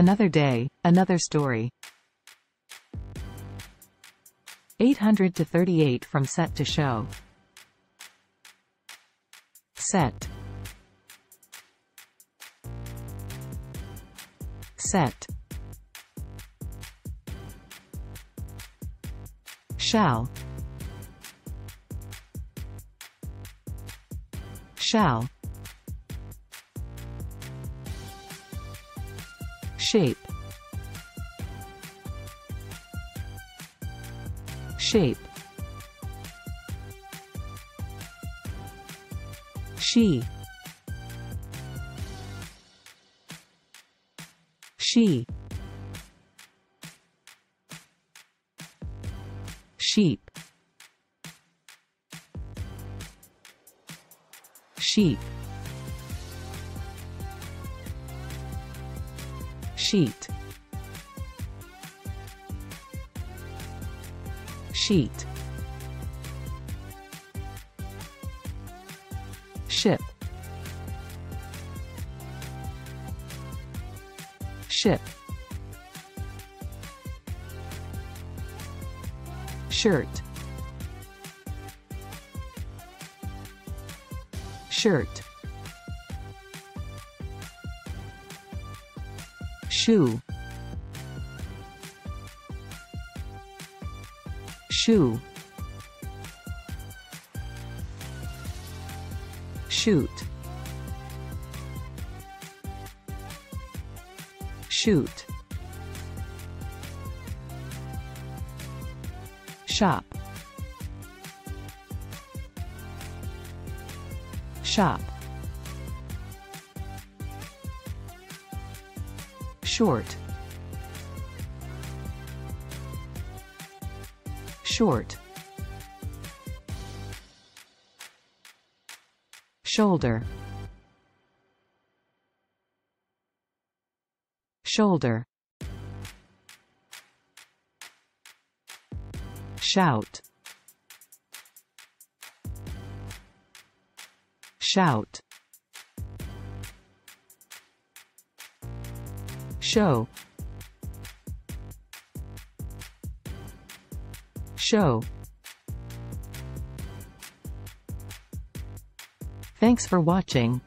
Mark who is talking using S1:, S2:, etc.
S1: Another day, another story. 800 to 38 from set to show. Set. Set. Shall. Shall. Shape. Shape. She. She. Sheep. Sheep. Sheet. Sheet. Ship. Ship. Shirt. Shirt. Shoe. Shoe. Shoot. Shoot. Shop. Shop. Short. Short. Shoulder. Shoulder. Shout. Shout. Show. Show. Thanks for watching.